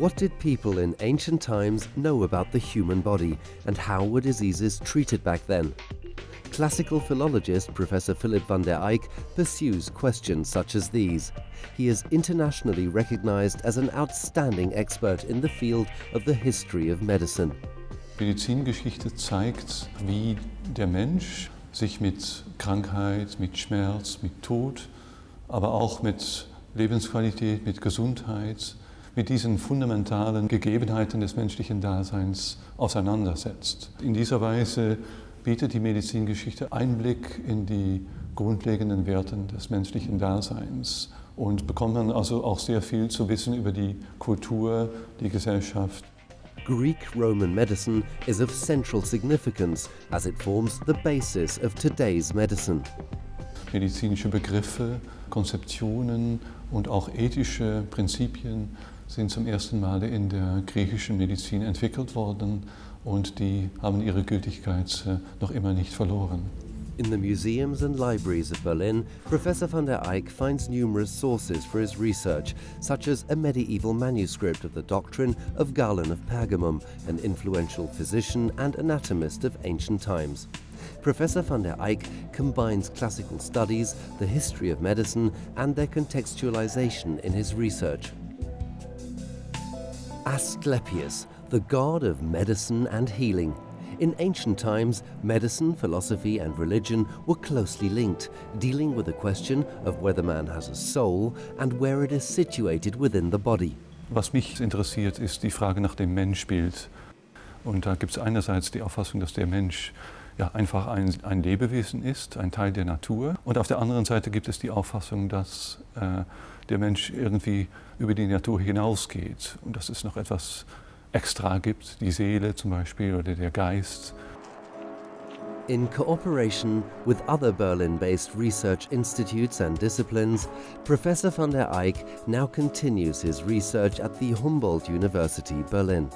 What did people in ancient times know about the human body and how were diseases treated back then? Classical philologist Professor Philip van der Eyck pursues questions such as these. He is internationally recognized as an outstanding expert in the field of the history of medicine. Medizingeschichte zeigt, wie der Mensch sich mit Krankheit, mit Schmerz, mit Tod, aber auch mit Lebensqualität, mit Gesundheit, mit diesen fundamentalen Gegebenheiten des menschlichen Daseins auseinandersetzt. In dieser Weise bietet die Medizingeschichte Einblick in die grundlegenden Werte des menschlichen Daseins und bekommt man also auch sehr viel zu wissen über die Kultur, die Gesellschaft. Greek-Roman medicine is of central significance as it forms the basis of today's medicine. Medizinische Begriffe, Konzeptionen und auch ethische Prinzipien sind zum ersten Mal in der griechischen Medizin entwickelt worden und die haben ihre Gültigkeit äh, noch immer nicht verloren. In the museums and libraries of Berlin, Professor van der Eyck finds numerous sources for his research, such as a medieval manuscript of the doctrine of Galen of Pergamum, an influential physician and anatomist of ancient times. Professor van der Eyck combines classical studies, the history of medicine, and their contextualization in his research. Asclepius, the god of medicine and healing, in ancient times, medicine, philosophy, and religion were closely linked, dealing with the question of whether man has a soul and where it is situated within the body. Was mich interessiert, ist die Frage nach dem Menschbild. Und da gibt es einerseits die Auffassung, dass der Mensch ja, einfach ein, ein, Lebewesen ist, ein Teil der Natur. Und auf der anderen Seite gibt es die Auffassung, dass äh, der Mensch irgendwie über die Natur hinausgeht und dass es noch etwas extra gibt, die Seele zum Beispiel oder der Geist. In cooperation with other Berlin-based research institutes and disciplines, Professor van der Eyck now continues his research at the Humboldt University, Berlin.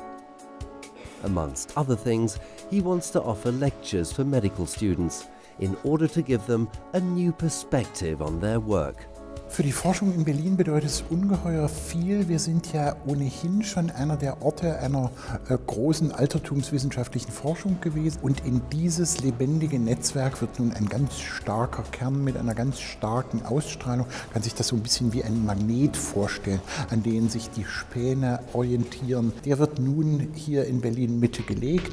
Amongst other things, he wants to offer lectures for medical students in order to give them a new perspective on their work. Für die Forschung in Berlin bedeutet es ungeheuer viel. Wir sind ja ohnehin schon einer der Orte einer äh, großen altertumswissenschaftlichen Forschung gewesen. Und in dieses lebendige Netzwerk wird nun ein ganz starker Kern mit einer ganz starken Ausstrahlung. Man kann sich das so ein bisschen wie ein Magnet vorstellen, an den sich die Späne orientieren. Der wird nun hier in Berlin Mitte gelegt.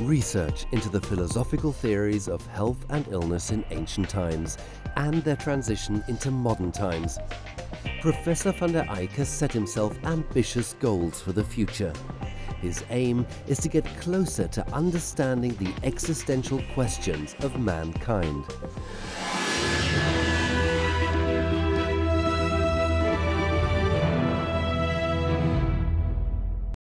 Research into the philosophical theories of health and illness in ancient times and their transition into modern times. Professor van der Eyck has set himself ambitious goals for the future. His aim is to get closer to understanding the existential questions of mankind.